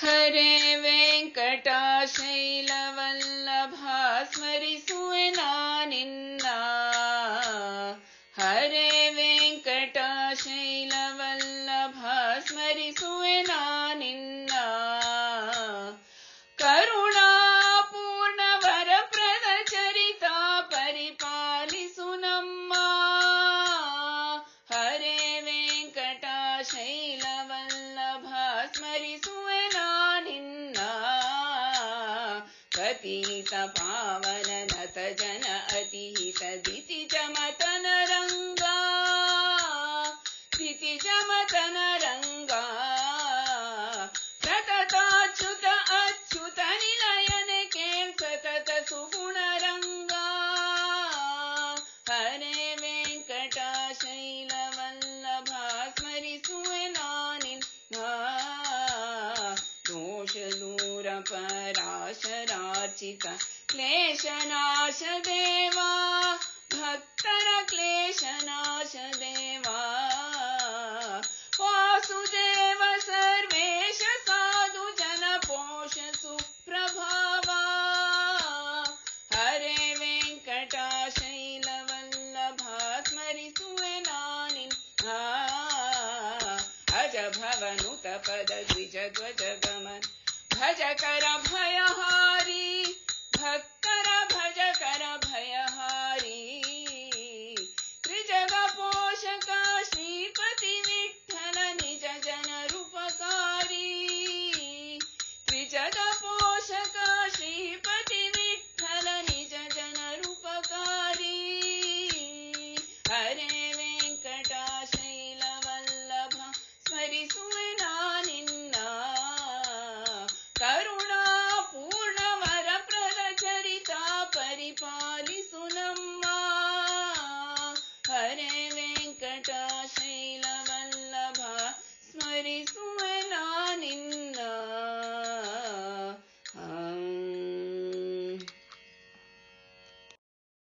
हरे वेङ्कटाशैलवल्लभा स्मरिसुना निन्ना हरे वेङ्कटाशैलवल्लभा स्मरिसुना पतित पावन नत जन अतिहित दिति जमतन रङ्गा दिति जमतन रङ्गा सतताच्युत अच्युत निलयन केळ् सतत सुगुणरङ्गा। हरे वेङ्कटाशैलवल्लभा स्मरिसुनानिन्ना दोषदूरपराशरार्चित क्लेशनाश देवा भक्तर क्लेशनाश देवा वासुदेव सर्वेश साधु जन पोष सुप्रभावा। हरे वेङ्कटाशैलवल्लभा स्मरिसुनानिन्ना अज भवनुत पद द्विज ध्वज गमन भज कर